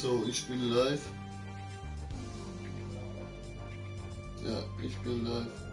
So, ich bin live. Ja, ich bin live.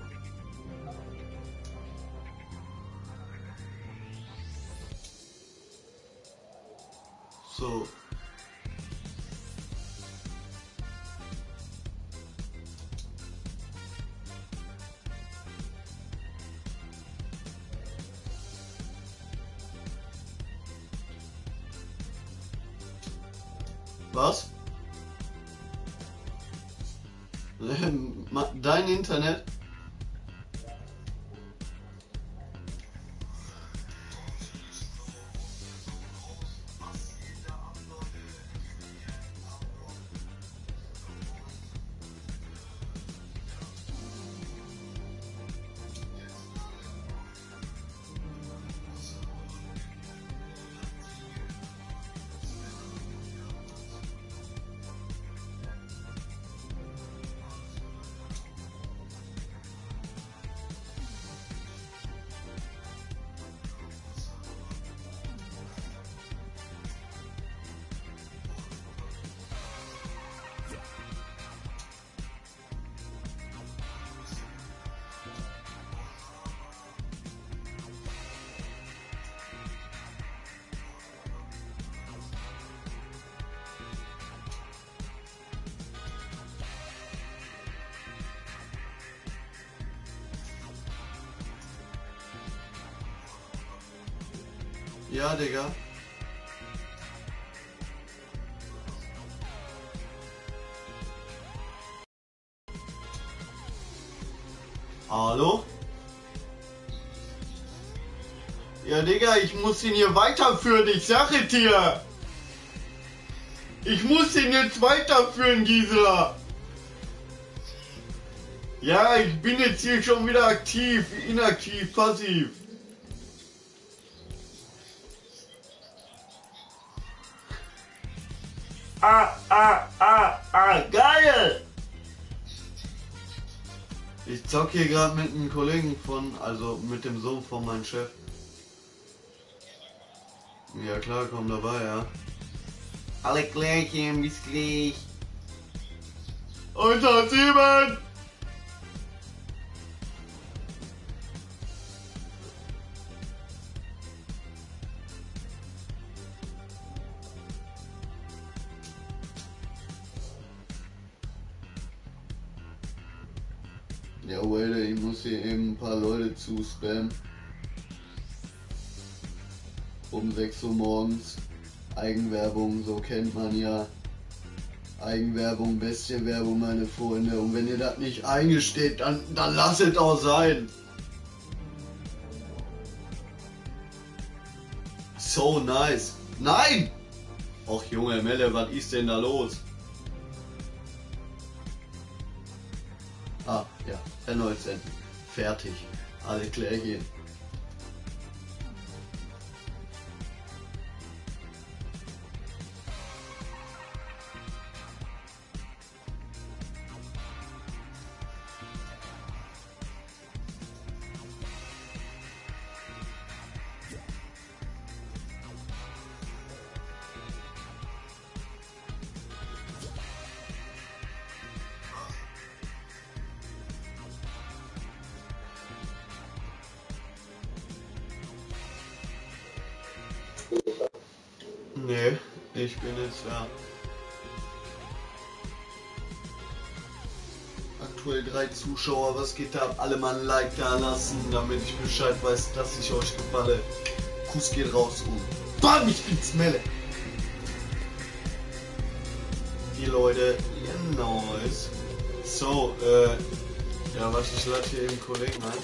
Ja, Digga. Hallo? Ja, Digga, ich muss ihn hier weiterführen, ich sage dir. Ich muss ihn jetzt weiterführen, Gisela. Ja, ich bin jetzt hier schon wieder aktiv, inaktiv, passiv. Ah, ah, ah, ah, geil! Ich zock hier gerade mit einem Kollegen von, also mit dem Sohn von meinem Chef. Ja klar, komm dabei, ja. Alle Klärchen, bis gleich. Unter sieben! Leute zuspammen. Um 6 Uhr morgens. Eigenwerbung, so kennt man ja. Eigenwerbung, beste Werbung, meine Freunde. Und wenn ihr das nicht eingesteht, dann, dann lasst es auch sein. So nice. Nein! Och Junge Melle, was ist denn da los? Ah, ja, erneut senden. Fertig. Alle Klärchen. Zuschauer, was geht ab? Alle mal ein Like da lassen, damit ich Bescheid weiß, dass ich euch gefalle. Kuss geht raus und BAM! Ich bin's Melle! Die Leute, genau ist. So, äh, ja, was ich lade hier eben Kollegen ein.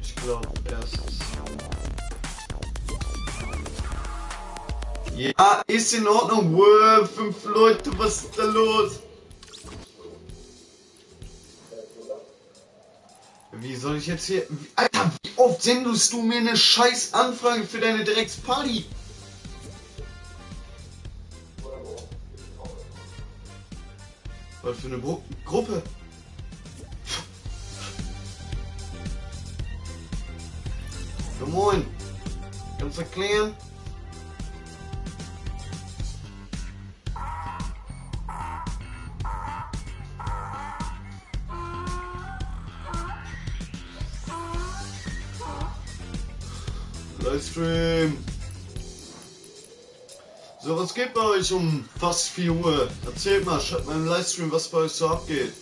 Ich glaube, erstes. Ja, ist in Ordnung. Wow, fünf Leute, was ist da los? Wie soll ich jetzt hier. Alter, wie oft sendest du mir eine scheiß Anfrage für deine Drecksparty? Was für eine Gru Gruppe? Moin. Kannst du erklären? Livestream. So, was geht bei euch um fast 4 Uhr? Erzählt mal, schreibt mal im Livestream, was bei euch so abgeht.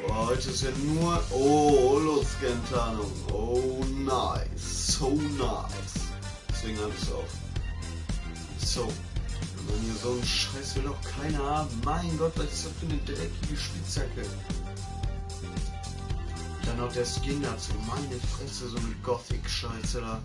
Boah, heute ist ja nur... Oh, Holo-Scan-Tarnung. Oh, nice. So nice. Deswegen habe ich es auch. So. Wenn hier so ein Scheiß will doch keiner haben. Mein Gott, was ist das für eine dreckige Spitzhacke? Dann noch der Skin dazu. Meine Fresse, so eine Gothic-Scheiße da.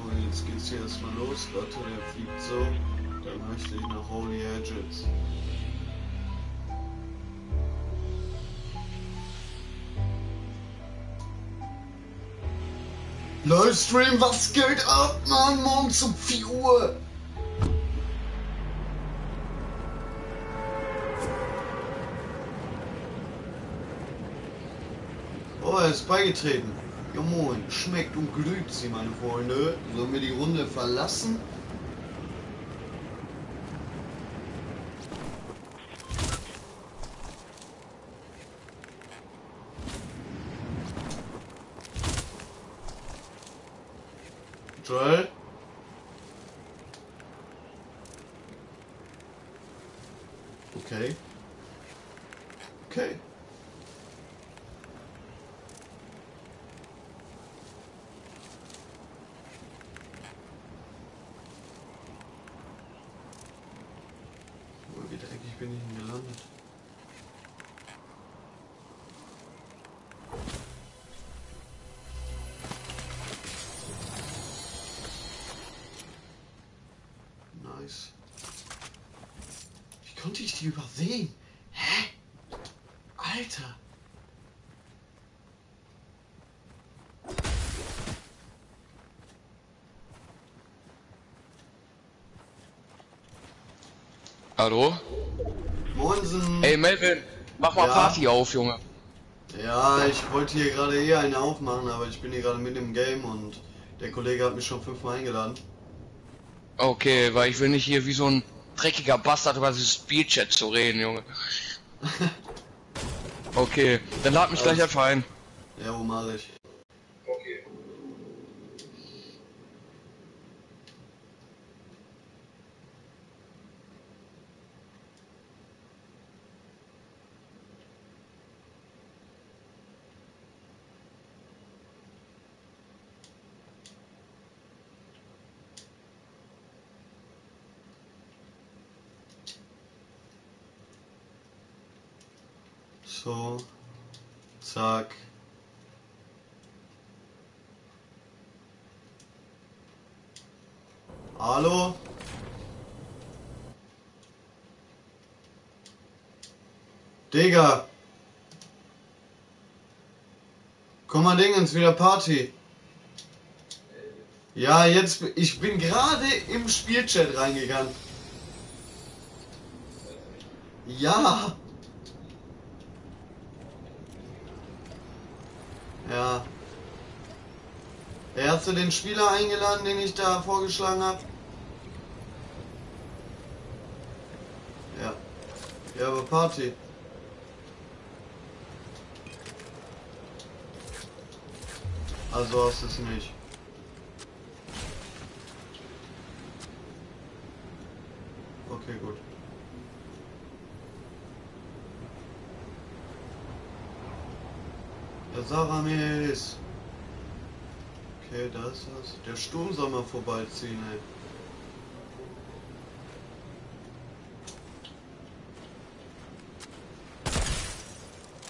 So, jetzt geht's hier erstmal los. Leute, der fliegt so. Dann möchte ich nach Holy Edges. Livestream, was geht ab, Mann? Morgens um 4 Uhr. Oh, er ist beigetreten. Ja moin, schmeckt und glüht sie, meine Freunde. Sollen wir die Runde verlassen? Joel? Okay. Okay. Oh, Wie dreckig bin ich denn gelandet? Nice. Wie konnte ich die übersehen? Hä? Alter. Hallo? Moinsen. Ey Melvin, mach mal Ja. Party auf, Junge. Ja, ich wollte hier gerade eh eine aufmachen, aber ich bin hier gerade mit im Game und der Kollege hat mich schon fünfmal eingeladen. Okay, weil ich will nicht hier wie so ein dreckiger Bastard über dieses Speedchat zu reden, Junge. Okay, dann lad mich gleich einfach ein. Ja, wo mache ich? Okay. So. Zack. Hallo? Digga. Komm mal Dingens, wieder Party. Ja, jetzt, ich bin gerade im Spielchat reingegangen. Ja. Ja. Er hast du den Spieler eingeladen, den ich da vorgeschlagen habe? Ja. Ja, aber Party. Also hast du es nicht. Okay, gut. Der Saramis. Okay, da ist was. Der Sturm soll mal vorbeiziehen, ey.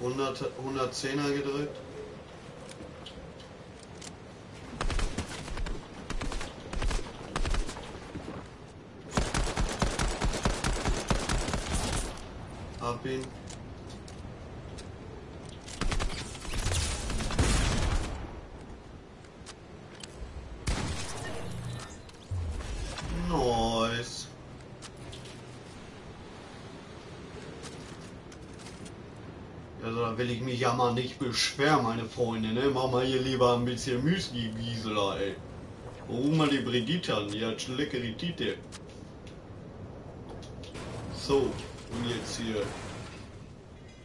100, 110er gedrückt. Ihn. Nice. Also da will ich mich ja mal nicht beschweren, meine Freunde, ne? Mach mal hier lieber ein bisschen Müsli, Gisela, ey. Ruf mal die Brigitte an, die hat schon leckere Tite. So, und jetzt hier.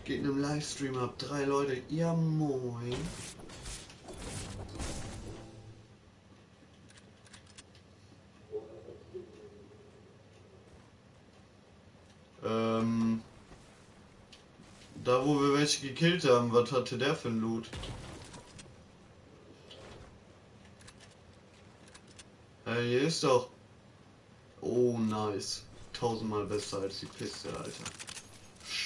Geht in einem Livestream ab, drei Leute. Ja, moin. Ähm, da wo wir welche gekillt haben, was hatte der für ein Loot? Hey, hier ist doch. Oh, nice. Tausendmal besser als die Piste, Alter.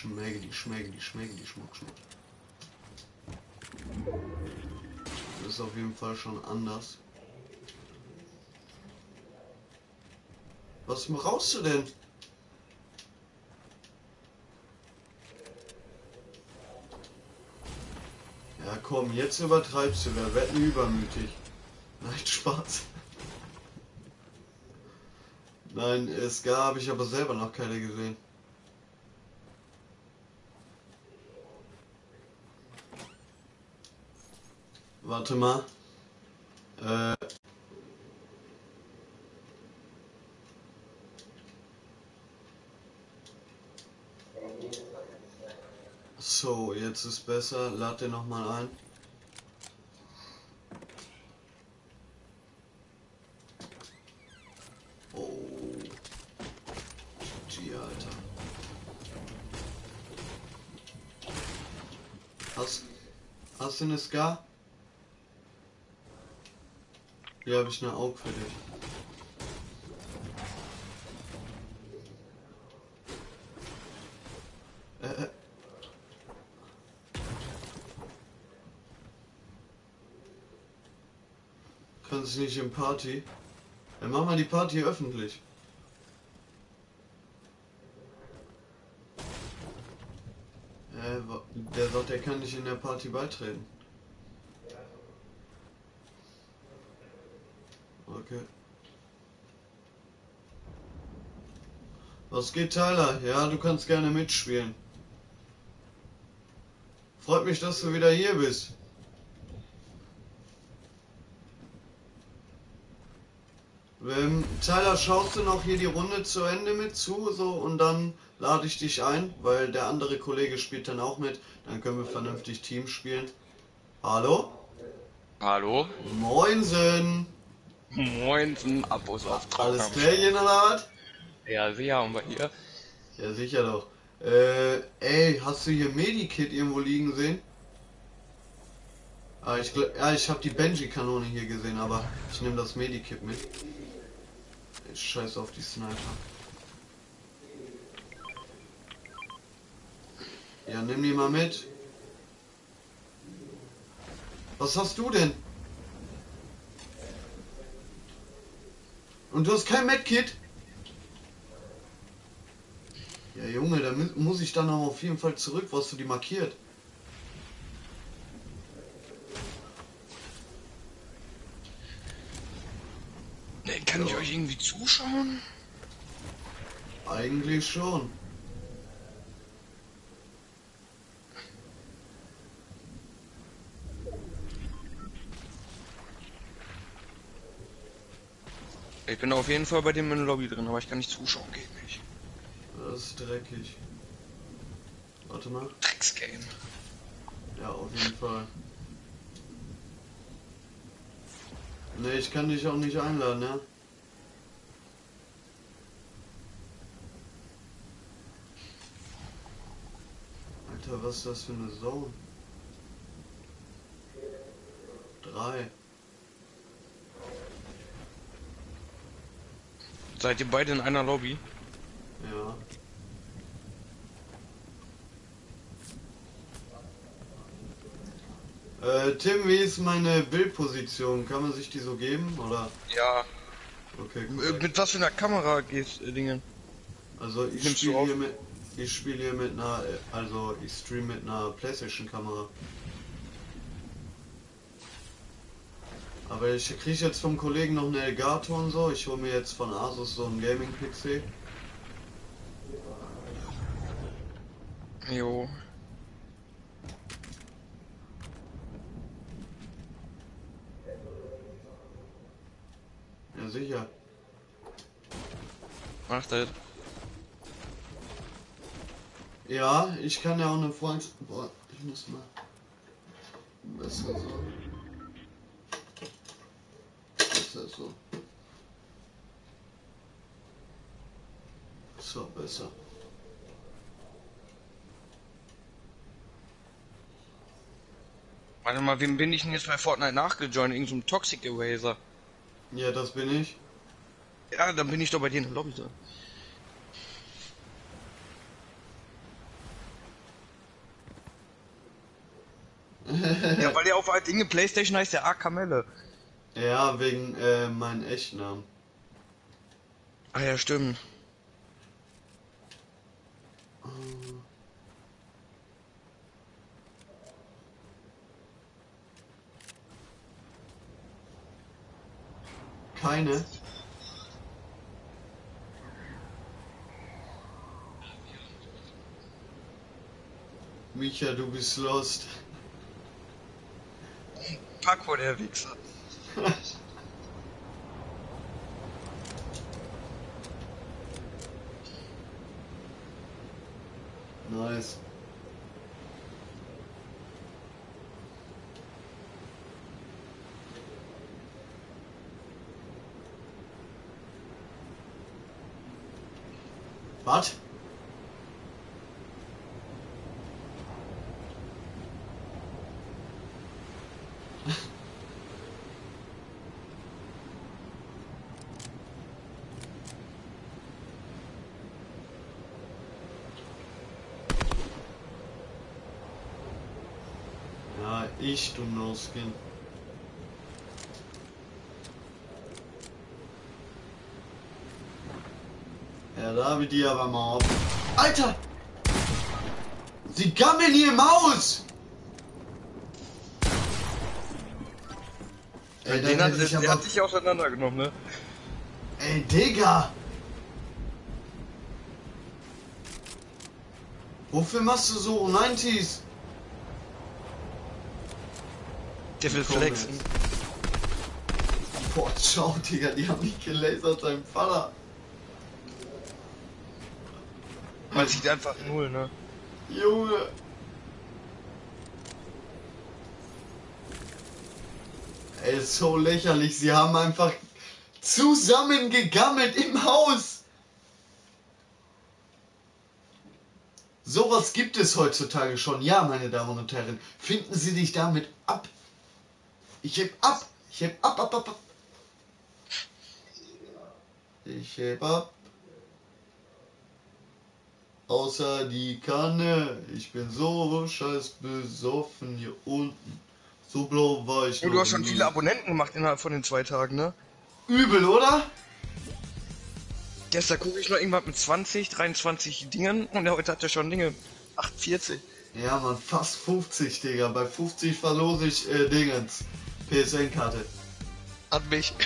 Die, schmecke die, schmuck, schmuck. Das ist auf jeden Fall schon anders. Was brauchst du denn? Ja komm, jetzt übertreibst du, wer wird denn übermütig? Nein, Spaß. Nein, es gab, ich aber selber noch keine gesehen. Warte mal. Äh. So, jetzt ist besser. Lad den nochmal ein. Oh. Hast, du eine Ska? Hier habe ich eine Auge für dich. Äh, äh. Kannst nicht im Party? Dann mach mal die Party öffentlich. Äh, der sagt, er kann nicht in der Party beitreten. Okay. Was geht, Tyler? Ja, du kannst gerne mitspielen. Freut mich, dass du wieder hier bist. Ähm, Tyler, schaust du noch hier die Runde zu Ende mit zu, so und dann lade ich dich ein, weil der andere Kollege spielt dann auch mit. Dann können wir vernünftig Team spielen. Hallo? Hallo? Moinsen! Moinsen, Abos auf Alles klärchen oder was? Ja, sicher, und bei ihr? Ja, sicher doch. Äh, ey, hast du hier Medikit irgendwo liegen sehen? Ah, ich glaub, ja, ich habe die Benji-Kanone hier gesehen, aber ich nehme das Medikit mit. Ich scheiß auf die Sniper. Ja, nimm die mal mit. Was hast du denn? Und du hast kein Medkit? Ja, Junge, da mu- muss ich dann auch auf jeden Fall zurück. Wo hast du die markiert? Kann ich euch irgendwie zuschauen? Eigentlich schon. Ich bin auf jeden Fall bei dem in der Lobby drin, aber ich kann nicht zuschauen, geht nicht. Das ist dreckig. Warte mal. Drecksgame. Ja, auf jeden Fall. Ne, ich kann dich auch nicht einladen, ja? Alter, was ist das für eine Zone? Drei. Seid ihr beide in einer Lobby? Ja. Äh, Tim, wie ist meine Bildposition? Kann man sich die so geben, oder? Ja. Okay, Äh, korrekt. Mit was für einer Kamera geht's, äh, Dingen? Also ich spiele hier mit ich spiele hier mit einer äh, also ich stream mit einer Playstation Kamera. Aber ich kriege jetzt vom Kollegen noch eine Elgato und so. Ich hole mir jetzt von Asus so einen Gaming PC. Jo. Ja sicher. Mach das. Ja, ich kann ja auch eine Freund. Boah, ich muss mal. Besser so. Besser so. So, besser. Warte mal, wem bin ich denn jetzt bei Fortnite nachgejoint? Irgend so ein Toxic Eraser. Ja, das bin ich. Ja, dann bin ich doch bei dir in der Lobby drin. ja, weil der auf Dinge Playstation heißt der A Kamelle. Ja, wegen äh, meinen Echtnamen. Ah ja, stimmt. Keine. Micha, du bist lost. Paco, der Wichser. Nice. Was? Ich, du No-Skin. Ja, da hab ich die aber mal auf. Alter! Sie gammeln hier im Haus! Ey, Den hat, hätte ich der aber... hat dich auseinandergenommen, ne? Ey, Digga! Wofür machst du so 90s? Der will flexen. Boah, ciao, Digga, die haben mich gelasert, sein Vater. Man sieht einfach null, ne? Junge. Ey, ist so lächerlich. Sie haben einfach zusammen gegammelt im Haus. Sowas gibt es heutzutage schon. Ja, meine Damen und Herren. Finden Sie dich damit ab. Ich heb ab. Ich heb ab, ab, ab, ab. Ich heb ab. Außer die Kanne. Ich bin so scheiß besoffen hier unten. So blau war ich noch du hast schon nie. viele Abonnenten gemacht innerhalb von den zwei Tagen, ne? Übel, oder? Gestern gucke ich noch irgendwas mit 20, 23 Dingen und heute hat er schon Dinge 48. Ja, man, fast 50, Digga. Bei 50 verlose ich äh, Dingens. PSN-Karte. An mich.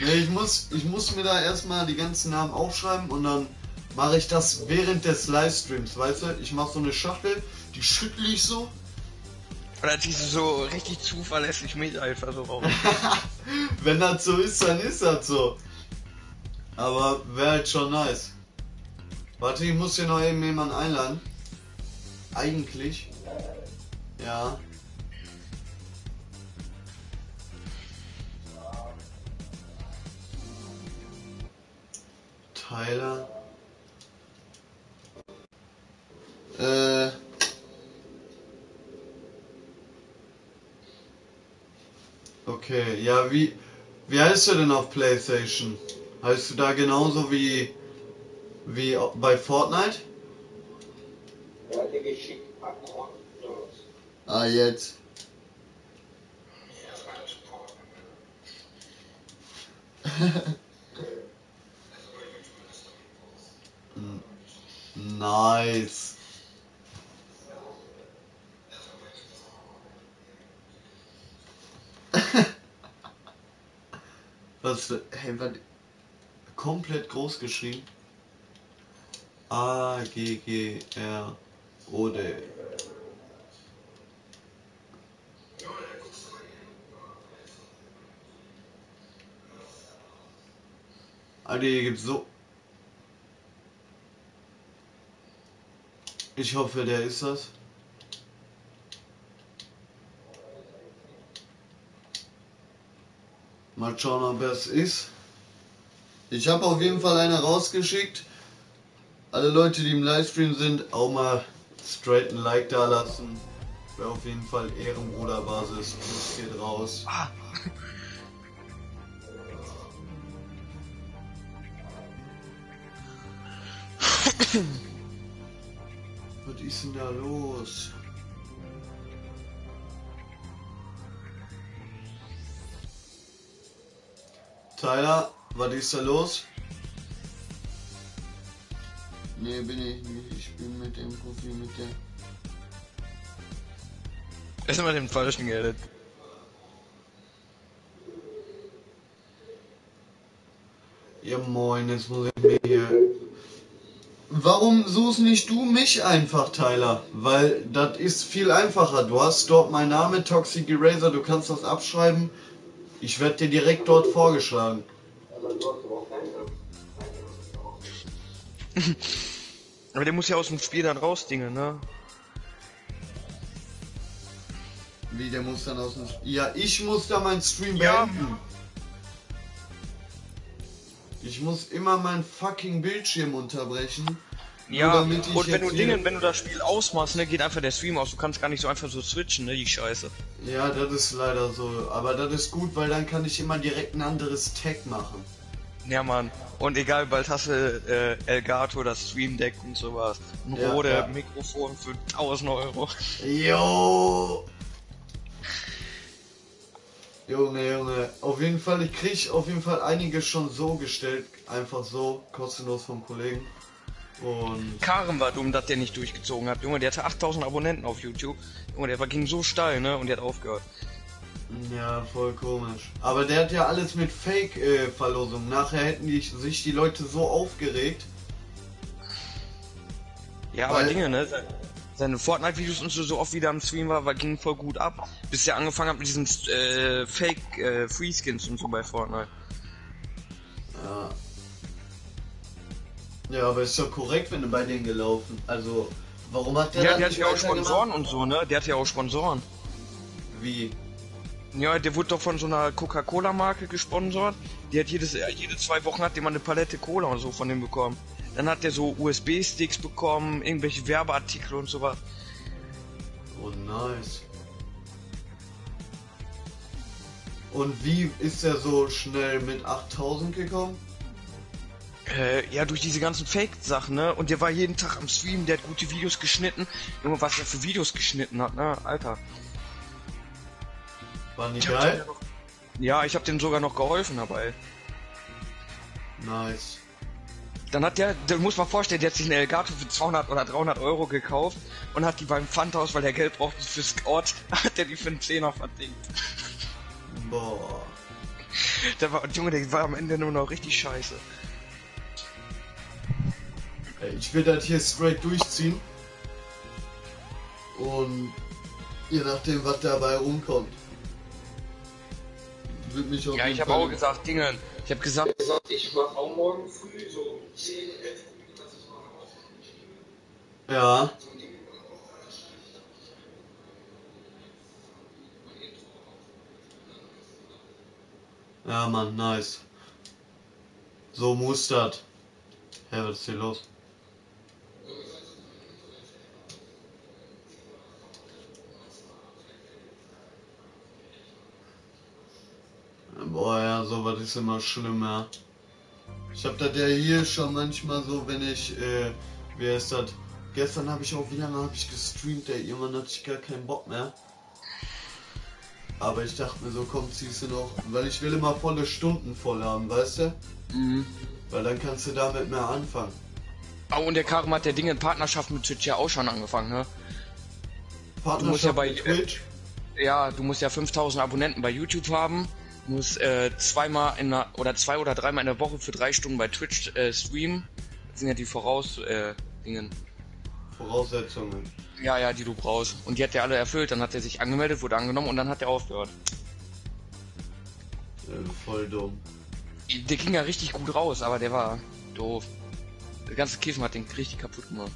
Nee, ich muss, ich muss mir da erstmal die ganzen Namen aufschreiben und dann mache ich das während des Livestreams, weißt du? Ich mache so eine Schachtel, die schüttle ich so. Oder diese so richtig zuverlässig mit einfach so raus. Wenn das so ist, dann ist das so. Aber wäre halt schon nice. Warte, ich muss hier noch eben jemanden einladen. Eigentlich. Ja. Tyler. Äh. Okay, ja, wie, wie heißt du denn auf PlayStation? Heißt du da genauso wie, wie bei Fortnite? Ah, jetzt. nice. was, hey, was, komplett groß geschrieben. A, G, G, R, O, D. Alter, hier gibt's so. Ich hoffe, der ist das. Mal schauen, ob er es ist. Ich habe auf jeden Fall eine rausgeschickt. Alle Leute, die im Livestream sind, auch mal straight ein Like da lassen. Wäre auf jeden Fall Ehrenbruderbasis. Plus geht raus. Ah. Was ist denn da los? Tyler, was ist da los? Nee, bin ich nicht. Ich bin mit dem Profil mit der. Ist immer den falschen geedet. Ja moin, jetzt muss ich mir hier Warum suchst nicht du mich einfach, Tyler? Weil das ist viel einfacher. Du hast dort meinen Namen, Toxic Eraser, du kannst das abschreiben. Ich werde dir direkt dort vorgeschlagen. Aber der muss ja aus dem Spiel dann rausdingen, ne? Wie, der muss dann aus dem Spiel... Ja, ich muss da meinen Stream beenden. Ja. Ich muss immer meinen fucking Bildschirm unterbrechen. Ja, und wenn du Dingen, wenn du das Spiel ausmachst, ne, geht einfach der Stream aus. Du kannst gar nicht so einfach so switchen, ne, die Scheiße. Ja, das ist leider so. Aber das ist gut, weil dann kann ich immer direkt ein anderes Tag machen. Ja, Mann. Und egal, bald hast du äh, Elgato, das Stream Deck und sowas. Ein ja, Rode ja. Mikrofon für 1000 Euro. Jo! Junge, Junge, auf jeden Fall, ich krieg auf jeden Fall einige schon so gestellt, einfach so, kostenlos vom Kollegen. Und. Karen war dumm, dass der nicht durchgezogen hat. Junge, der hatte 8000 Abonnenten auf YouTube. Junge, der war, ging so steil, ne? Und der hat aufgehört. Ja, voll komisch. Aber der hat ja alles mit Fake-Verlosung. Äh, Nachher hätten die, sich die Leute so aufgeregt. Ja, aber Dinge, ne? seine Fortnite-Videos und so, so oft wieder am Stream war, war ging voll gut ab. Bis er angefangen hat mit diesen äh, Fake äh, und so bei Fortnite. Ja. Ja, aber ist doch korrekt, wenn du bei denen gelaufen. Also, warum hat der Ja, der hat ja auch Sponsoren gemacht? und so, ne? Der hat ja auch Sponsoren. Wie? Ja, der wurde doch von so einer Coca-Cola-Marke gesponsert. Die hat jedes, jede zwei Wochen hat der mal eine Palette Cola und so von dem bekommen. Dann hat er so USB-Sticks bekommen, irgendwelche Werbeartikel und sowas. Oh, nice. Und wie ist er so schnell mit 8000 gekommen? Äh, ja, durch diese ganzen Fake-Sachen, ne? Und der war jeden Tag am Stream, der hat gute Videos geschnitten. Junge, was er für Videos geschnitten hat, ne? Alter. War nicht geil? Noch... Ja, ich hab dem sogar noch geholfen dabei. Nice. Dann hat der, der muss man vorstellen, der hat sich eine Elgato für 200 oder 300 Euro gekauft und hat die beim Pfandhaus, weil der Geld brauchte für Scout, hat der die für einen Zehner verdient. Boah. Der war, Junge, der war am Ende nur noch richtig scheiße. Ich will das hier straight durchziehen. Und je nachdem, was dabei rumkommt. Wird mich ja, ich habe auch gesagt, Dinge, ich habe gesagt, ich mach auch morgen früh so 10, 11 Ja. Ja, Mann, nice. So das. Hä, was ist hier los? Boah, ja, sowas ist immer schlimmer. Ich hab das ja hier schon manchmal so, wenn ich, äh, wie heißt das, Gestern habe ich auch, wie lange habe ich gestreamt, ey? Irgendwann hatte ich gar keinen Bock mehr. Aber ich dachte mir so, komm, ziehst du noch. Weil ich will immer volle Stunden voll haben, weißt du? Mhm. Weil dann kannst du damit mehr anfangen. Oh, und der Karim hat der Ding in Partnerschaft mit Twitch ja auch schon angefangen, ne? Partnerschaft musst ja bei- mit Twitch. Ja, du musst ja 5000 Abonnenten bei YouTube haben, musst äh, zweimal in der, oder zwei oder dreimal in der Woche für drei Stunden bei Twitch äh, streamen. Das sind ja die Voraus, äh, Dingen. Voraussetzungen. Ja, ja, die du brauchst. Und die hat er alle erfüllt. Dann hat er sich angemeldet, wurde angenommen und dann hat er aufgehört. Äh, voll dumm. Der ging ja richtig gut raus, aber der war doof. Der ganze Kiffen hat den richtig kaputt gemacht.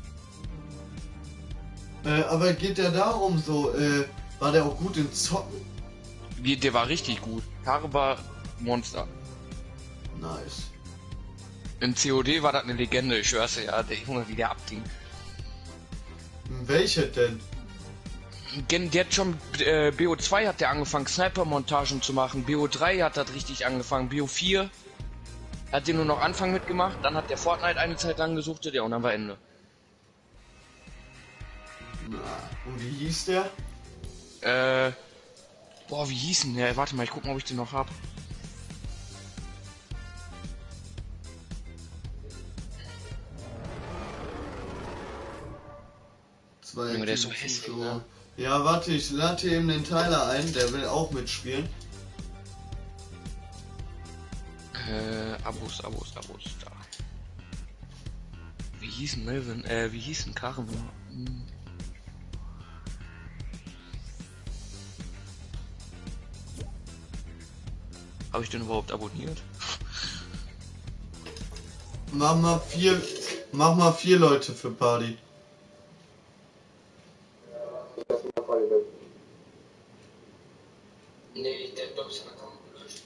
Äh, aber geht ja darum so, äh, war der auch gut in Zocken? Wie, der war richtig gut. Karre war Monster. Nice. In COD war das eine Legende, ich schwör's dir, ja, der Junge, wie der abging. Welche denn? Gen- Der hat schon, äh, BO2 hat der angefangen, Sniper-Montagen zu machen. BO3 hat das richtig angefangen. BO4 hat den nur noch Anfang mitgemacht. Dann hat der Fortnite eine Zeit lang gesucht, ja, und dann war Ende. Na, und wie hieß der? Äh, boah, wie hieß denn der? Warte mal, ich guck mal, ob ich den noch hab. Zwei Junge, der ist so hässlich, ne? Ja, warte, ich lade eben den Tyler ein, der will auch mitspielen. Äh, Abos, Abos, Abos, da. Wie hieß denn Melvin? Äh, wie hieß denn Karen? Hm. Habe ich den überhaupt abonniert? Mach mal vier, mach mal vier Leute für Party. Nee, Account gelöscht.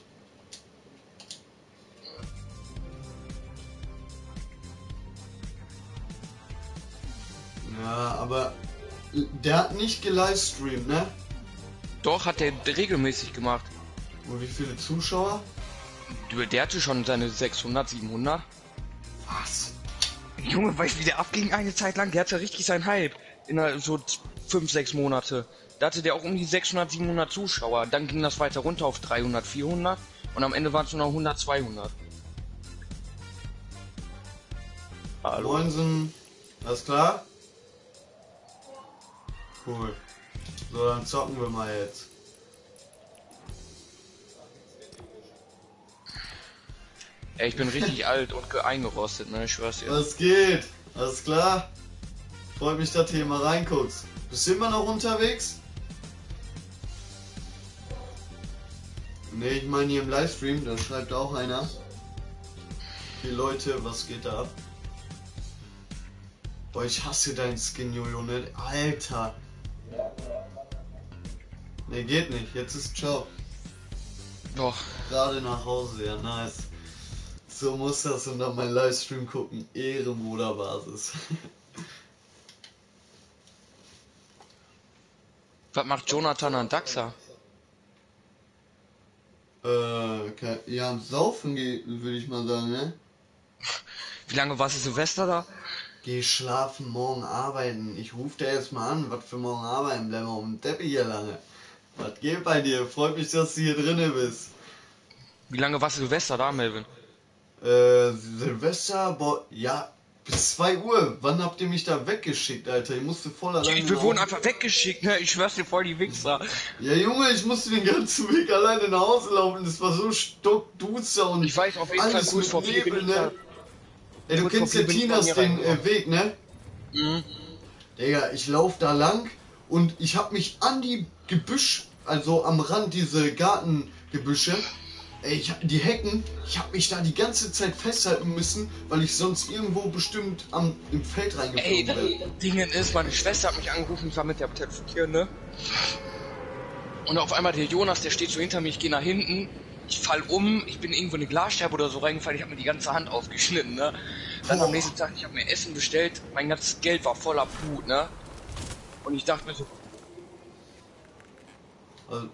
Ja, aber der hat nicht gelivestreamt, ne? Doch, hat der regelmäßig gemacht. Und wie viele Zuschauer? Du, Der hatte schon seine 600, 700. Was? Junge, weißt du, wie der abging eine Zeit lang? Der hatte richtig seinen Hype. In so 5, 6 Monate. Da hatte der auch um die 600, 700 Zuschauer. Dann ging das weiter runter auf 300, 400. Und am Ende waren es nur noch 100, 200. Hallo. Moinsen, alles klar? Cool. So, dann zocken wir mal jetzt. Ey, ich bin richtig alt und ge- eingerostet, ne? Ich schwör's dir. Was geht? Alles klar? Freut mich, dass du hier mal reinguckst. Bist du immer noch unterwegs? Ne, ich meine hier im Livestream, da schreibt auch einer. Die Leute, was geht da ab? Boah, ich hasse deinen Skin, Jojo, ne? Alter. Ne, geht nicht. Jetzt ist ciao. Doch. Gerade nach Hause, ja, nice. So muss das und dann mein Livestream gucken. Ehrenbruderbasis. Was macht Jonathan an Daxa? äh, ja, am Saufen würde ich mal sagen, ne? Wie lange warst du Silvester da? Geh schlafen, morgen arbeiten. Ich rufe dir jetzt mal an, was für morgen arbeiten. Bleib mal auf dem Teppich hier lange. Was geht bei dir? Freut mich, dass du hier drinne bist. Wie lange warst du Silvester da, Melvin? Äh, Silvester, boah, ja, bis 2 Uhr. Wann habt ihr mich da weggeschickt, Alter? Ich musste voll alleine. Wir nach wurden einfach weggeschickt, ne? Ich schwör's dir voll, die Wichser. Ja, Junge, ich musste den ganzen Weg alleine nach Hause laufen. Das war so stockduster und Ich weiß auf jeden Fall mit vor Nebel, ne? Ey, du kennst ja Tinas den äh, Weg, ne? Mhm. Digga, ich lauf da lang und ich hab mich an die Gebüsch, also am Rand diese Gartengebüsche, ich, die Hecken, ich hab mich da die ganze Zeit festhalten müssen, weil ich sonst irgendwo bestimmt am, im Feld reingeflogen wäre. Ding ist, meine Schwester hat mich angerufen, ich war mit der telefonieren, ne? Und auf einmal der Jonas, der steht so hinter mir, ich gehe nach hinten, ich fall um, ich bin irgendwo in eine Glasscheibe oder so reingefallen, ich habe mir die ganze Hand aufgeschnitten, ne? Dann am Boah. nächsten Tag, ich habe mir Essen bestellt, mein ganzes Geld war voller Blut, ne? Und ich dachte mir so,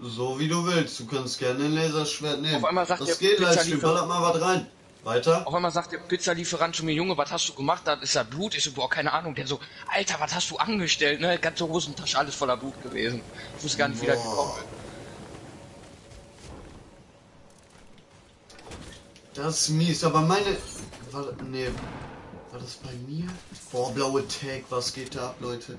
so wie du willst, du kannst gerne ein Laserschwert nehmen. Auf einmal sagt Was der geht, Livestream, ballert mal was rein. Weiter? Auf einmal sagt der Pizzalieferant zu mir, Junge, was hast du gemacht? Da ist ja Blut. Ich so, boah, keine Ahnung. Der so, Alter, was hast du angestellt? Ne, ganze Hosentasche, alles voller Blut gewesen. Ich wusste gar nicht, wie das gekommen ist. Das ist mies, aber meine. War, nee. War das bei mir? Boah, blaue Tag, was geht da ab, Leute?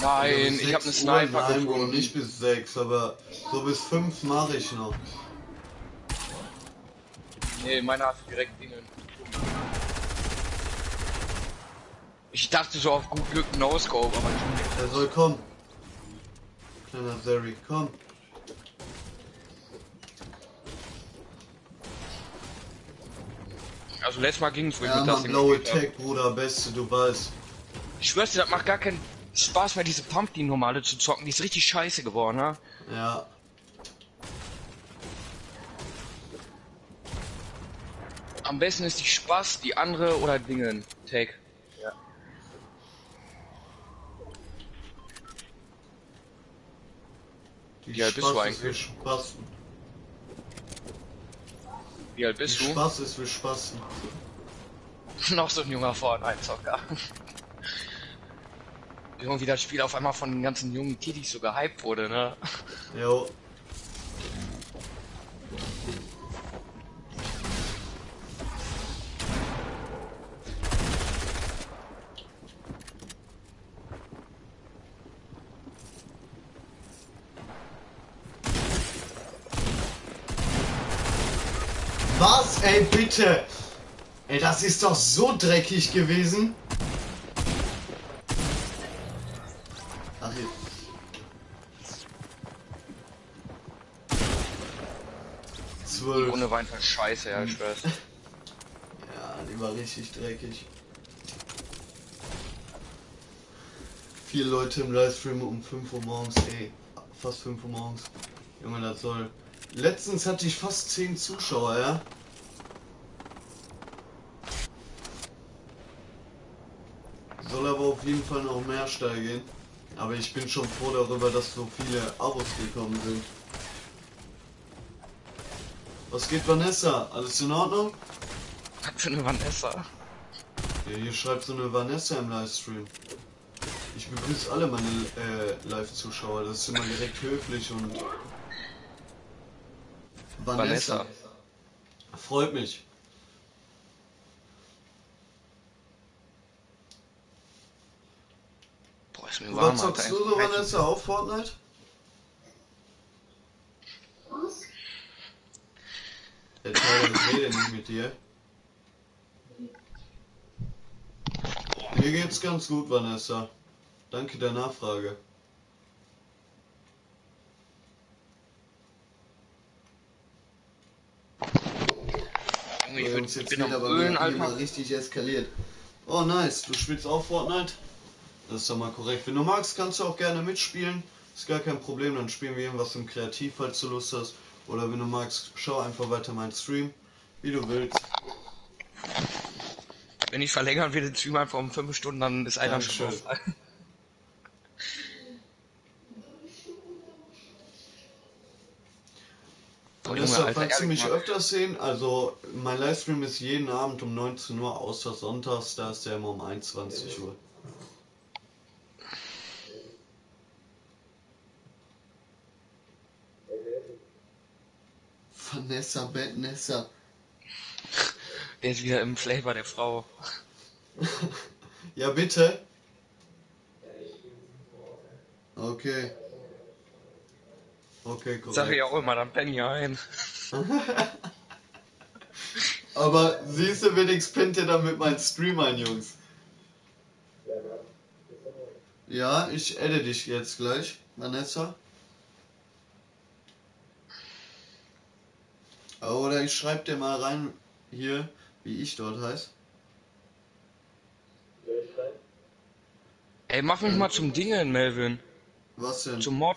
Nein, Bis ich habe eine? Sniper Nein, Bro, nicht bis 6, aber so bis 5 mache ich noch. Nee, meiner hat direkt innen. Ich dachte so auf gut Glück No-Scope, aber nicht. Er soll kommen. Kleiner Zeri, komm. Also letztes Mal ging es, wo ich Ja, mit das Mann, gespielt hab. Tag, Bruder, beste, du weißt. Ich schwör's dir, das macht gar keinen Spaß mehr, diese Pump, die normale zu zocken. Die ist richtig scheiße geworden, ne? Ja. Am besten ist die Spaß, die andere oder Dingen. Take. Ja. Die Wie alt bist du Spaß ist eigentlich? Wie alt Die bist du? Spaß ist für Spasten. Noch so ein junger Fortnite-Zocker. Irgendwie das Spiel auf einmal von den ganzen jungen Kiddies so gehypt wurde, ne? Jo. Was? Ey, bitte! Ey, das ist doch so dreckig gewesen. Ach, hier. Die Zwölf. Runde war einfach scheiße, ja, ich schwör's. Ja, die war richtig dreckig. Vier Leute im Livestream um 5 Uhr morgens, ey. Fast 5 Uhr morgens. Junge, das soll. Letztens hatte ich fast 10 Zuschauer, ja? Soll aber auf jeden Fall noch mehr steigen. Aber ich bin schon froh darüber, dass so viele Abos gekommen sind. Was geht, Vanessa? Alles in Ordnung? Was für eine Vanessa. Ja, hier schreibt so eine Vanessa im Livestream. Ich begrüße alle meine äh, Live-Zuschauer, das ist immer direkt höflich und. Vanessa. Freut mich. Mir warm, Was zockst du so, Vanessa, auf Fortnite? Der Tyler, ich rede nicht mit dir. Mir geht's ganz gut, Vanessa. Danke der Nachfrage. Junge, ich, ich jetzt bin am aber Ölen, Alter. richtig eskaliert. Oh nice, du spielst auch Fortnite? Das ist doch mal korrekt. Wenn du magst, kannst du auch gerne mitspielen. Ist gar kein Problem, dann spielen wir irgendwas im Kreativ, falls du Lust hast. Oder wenn du magst, schau einfach weiter meinen Stream. Wie du willst. Wenn ich verlängern will den Stream einfach um 5 Stunden, dann ist einer schon Alter, falls du mich mal. öfter sehen, also mein Livestream ist jeden Abend um 19 Uhr, außer sonntags, da ist der immer um 21 Uhr. Vanessa Bettnessa. Der ist wieder im Flavor der Frau. Ja, bitte. Okay. Okay, korrekt. Sag ich auch immer, dann penn ich ein. Aber siehst du, wenigstens pennt ihr dann mit meinen Stream ein, Jungs. Ja, ich adde dich jetzt gleich, Vanessa. Oder ich schreibe dir mal rein hier, wie ich dort heiße. Ey, mach mich mal zum Dingeln, Melvin. Was denn? Zum Mod.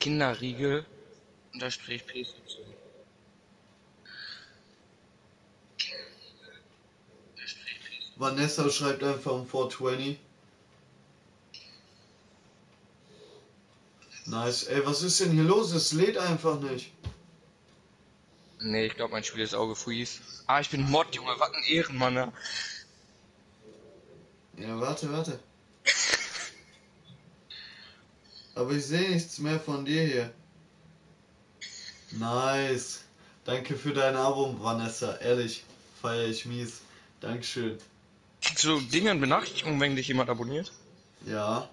Kinderriegel unterstrich P. Vanessa schreibt einfach um 420. Nice. Ey, was ist denn hier los? Es lädt einfach nicht. Nee, ich glaube, mein Spiel ist auch gefreeze. Ah, ich bin Mod, Junge, was ein Ehrenmann, ne? Ja, warte, warte. Aber ich sehe nichts mehr von dir hier. Nice. Danke für dein Abo, Vanessa. Ehrlich, feiere ich mies. Dankeschön. Kriegst du Dinge in Benachrichtigungen, wenn dich jemand abonniert? Ja,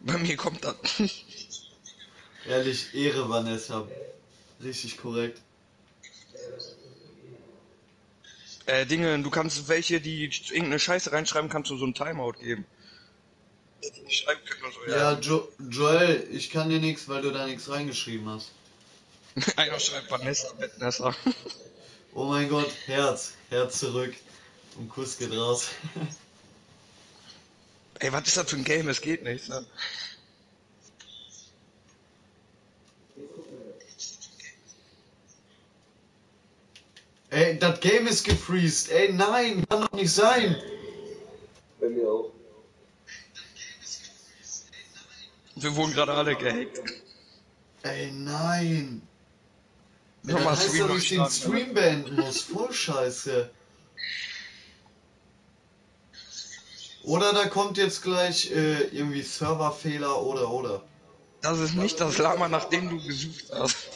Bei mir kommt das. ehrlich, Ehre, Vanessa. Richtig korrekt. Äh, Dinge, du kannst welche, die irgendeine Scheiße reinschreiben, kannst du so ein Timeout geben. Und so, Ja, jo Joel, ich kann dir nichts, weil du da nichts reingeschrieben hast. Einer schreibt Vanessa, Vanessa. Oh mein Gott, Herz. Herz zurück. Und Kuss geht raus. Ey, was ist das für ein Game? Es geht nicht. Ne? Ey, das Game ist gefreezed. Ey, nein, kann doch nicht sein. Bei mir auch. Wir wurden gerade alle gehackt. Ey, nein. Ey, Nochmal das heißt, Stream dass ich den. Stream beenden muss. Voll scheiße. Oder da kommt jetzt gleich äh, irgendwie Serverfehler oder oder. Das ist nicht das Lama, nach dem du gesucht hast.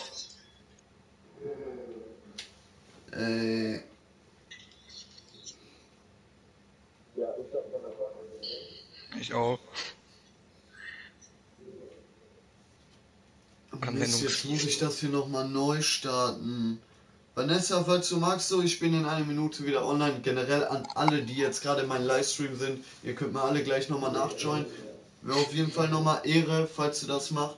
Äh, ich auch. Mist, jetzt muss ich das hier nochmal neu starten. Vanessa, falls du magst, so, ich bin in einer Minute wieder online. Generell an alle, die jetzt gerade in meinem Livestream sind, ihr könnt mir alle gleich nochmal nachjoinen. Wäre auf jeden Fall nochmal Ehre, falls ihr das macht.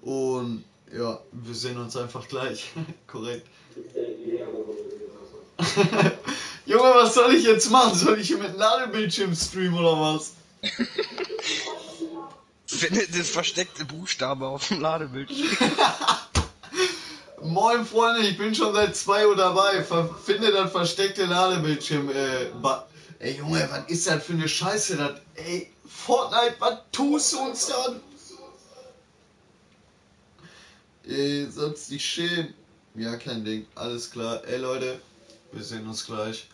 Und ja, wir sehen uns einfach gleich. Korrekt. Junge, was soll ich jetzt machen? Soll ich hier mit Ladebildschirm streamen oder was? Finde das versteckte Buchstabe auf dem Ladebildschirm. Moin Freunde, ich bin schon seit 2 Uhr dabei. Ver- Finde das versteckte Ladebildschirm. Äh, ey Junge, was ist das für eine Scheiße? Das, ey, Fortnite, was tust du uns dann? Ey, sonst nicht schämen. Ja, kein Ding. Alles klar. Ey Leute, wir sehen uns gleich.